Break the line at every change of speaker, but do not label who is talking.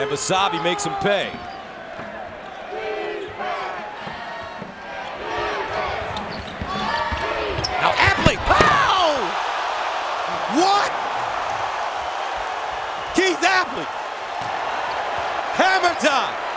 And Basabi makes him pay. Now Apley, pow! What? Keith Apley. Hammer time.